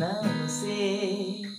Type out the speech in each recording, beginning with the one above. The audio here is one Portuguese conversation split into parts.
não, sei.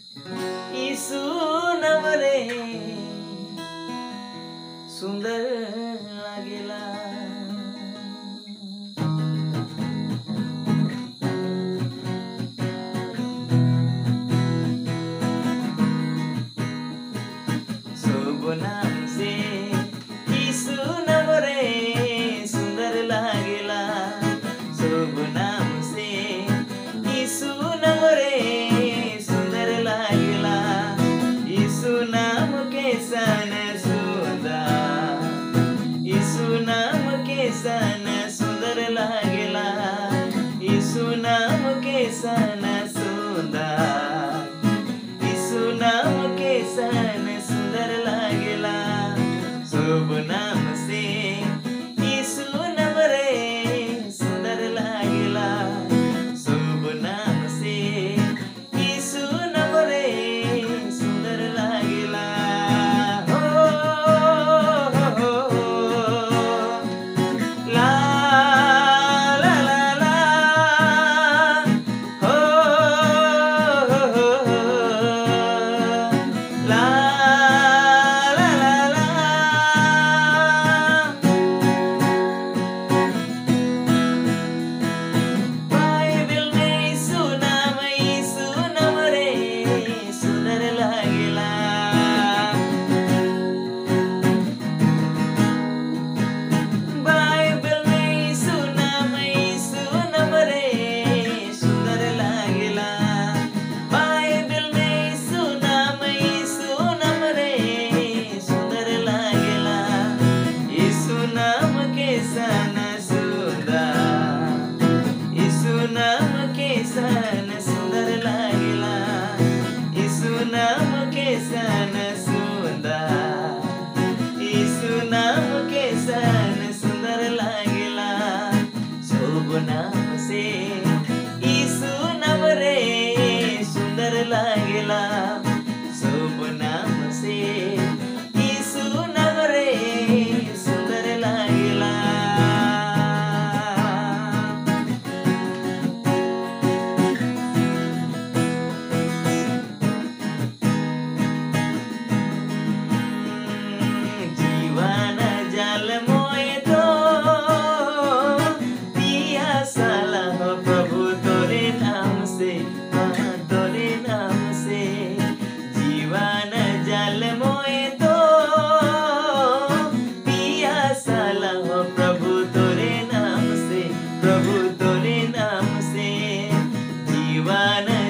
you wanna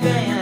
Yeah.